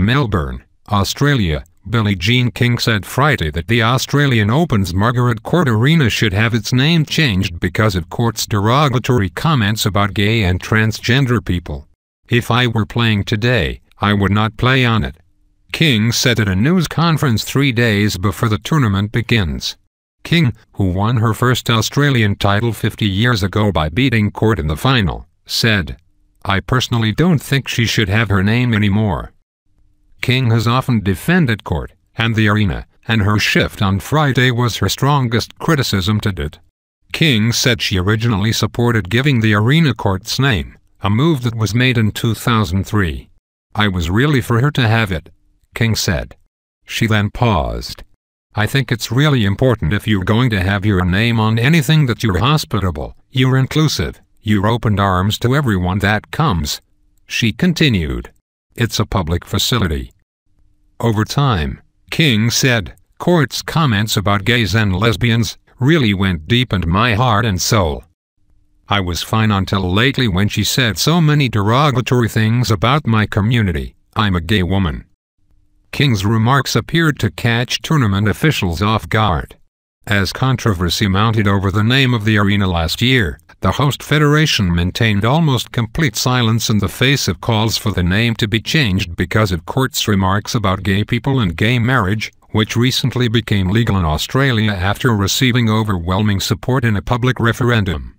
Melbourne, Australia, Billie Jean King said Friday that the Australian Open's Margaret Court Arena should have its name changed because of court's derogatory comments about gay and transgender people. If I were playing today, I would not play on it. King said at a news conference three days before the tournament begins. King, who won her first Australian title 50 years ago by beating Court in the final, said, I personally don't think she should have her name anymore. King has often defended Court and the arena, and her shift on Friday was her strongest criticism to date. King said she originally supported giving the arena Court's name, a move that was made in 2003. I was really for her to have it, King said. She then paused. I think it's really important if you're going to have your name on anything that you're hospitable, you're inclusive, you're opened arms to everyone that comes. She continued. It's a public facility. Over time, King said, Court's comments about gays and lesbians really went deep into my heart and soul. I was fine until lately when she said so many derogatory things about my community. I'm a gay woman. King's remarks appeared to catch tournament officials off guard. As controversy mounted over the name of the arena last year, the host federation maintained almost complete silence in the face of calls for the name to be changed because of court's remarks about gay people and gay marriage, which recently became legal in Australia after receiving overwhelming support in a public referendum.